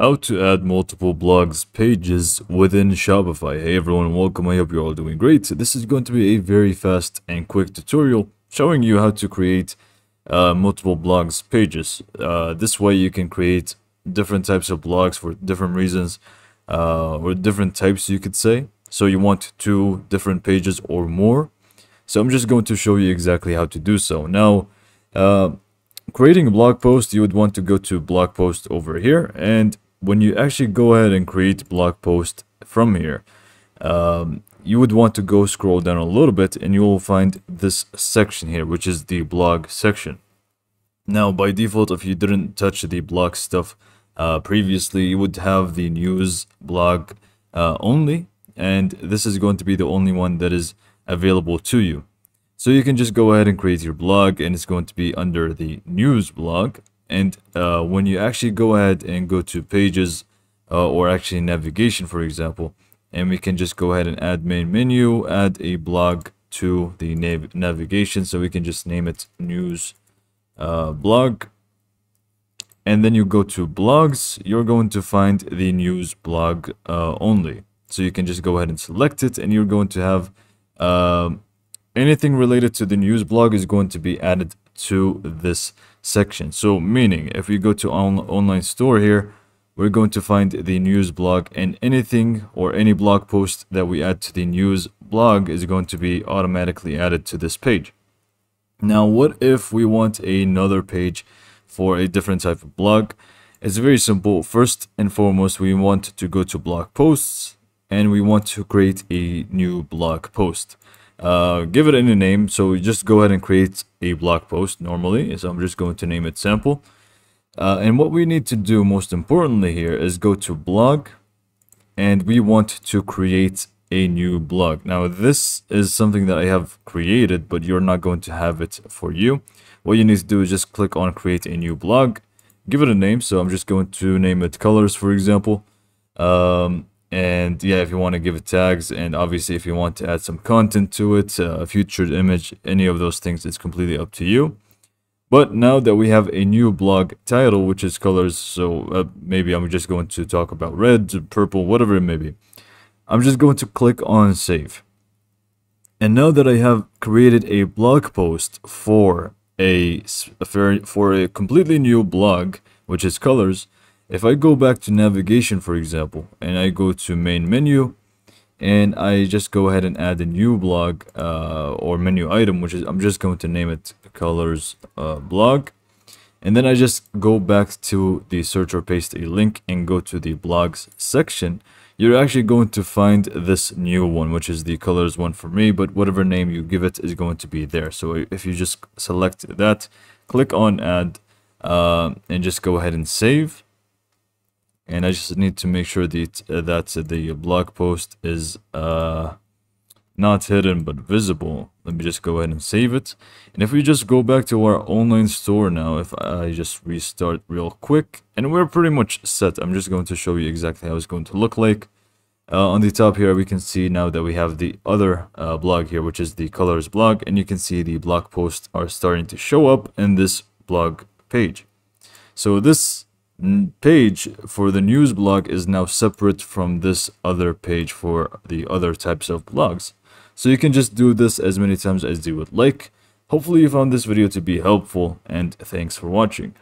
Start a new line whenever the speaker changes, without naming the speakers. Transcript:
How to add multiple blogs pages within Shopify. Hey everyone, welcome. I hope you're all doing great. This is going to be a very fast and quick tutorial showing you how to create uh, multiple blogs pages. Uh, this way you can create different types of blogs for different reasons uh, or different types you could say. So you want two different pages or more. So I'm just going to show you exactly how to do so. Now, uh, creating a blog post, you would want to go to blog post over here and when you actually go ahead and create blog post from here, um, you would want to go scroll down a little bit and you will find this section here, which is the blog section. Now, by default, if you didn't touch the blog stuff uh, previously, you would have the news blog uh, only, and this is going to be the only one that is available to you. So you can just go ahead and create your blog, and it's going to be under the news blog, and uh, when you actually go ahead and go to pages uh, or actually navigation, for example, and we can just go ahead and add main menu, add a blog to the nav navigation. So we can just name it news uh, blog. And then you go to blogs, you're going to find the news blog uh, only. So you can just go ahead and select it and you're going to have uh, anything related to the news blog is going to be added to this section. So meaning if we go to on online store here, we're going to find the news blog and anything or any blog post that we add to the news blog is going to be automatically added to this page. Now, what if we want another page for a different type of blog? It's very simple. First and foremost, we want to go to blog posts and we want to create a new blog post. Uh, give it any name. So we just go ahead and create a blog post normally. So I'm just going to name it sample. Uh, and what we need to do most importantly here is go to blog and we want to create a new blog. Now this is something that I have created, but you're not going to have it for you. What you need to do is just click on create a new blog, give it a name. So I'm just going to name it colors, for example. Um, and yeah if you want to give it tags and obviously if you want to add some content to it a featured image any of those things it's completely up to you. But now that we have a new blog title which is colors so uh, maybe i'm just going to talk about red purple whatever it may be i'm just going to click on save. And now that i have created a blog post for a for a completely new blog which is colors if I go back to navigation, for example, and I go to main menu, and I just go ahead and add a new blog uh, or menu item, which is I'm just going to name it colors uh, blog. And then I just go back to the search or paste a link and go to the blogs section. You're actually going to find this new one, which is the colors one for me, but whatever name you give it is going to be there. So if you just select that, click on add, uh, and just go ahead and save and I just need to make sure that that the blog post is uh, not hidden but visible. Let me just go ahead and save it. And if we just go back to our online store now, if I just restart real quick, and we're pretty much set. I'm just going to show you exactly how it's going to look like. Uh, on the top here, we can see now that we have the other uh, blog here, which is the colors blog, and you can see the blog posts are starting to show up in this blog page. So this page for the news blog is now separate from this other page for the other types of blogs. So you can just do this as many times as you would like. Hopefully you found this video to be helpful and thanks for watching.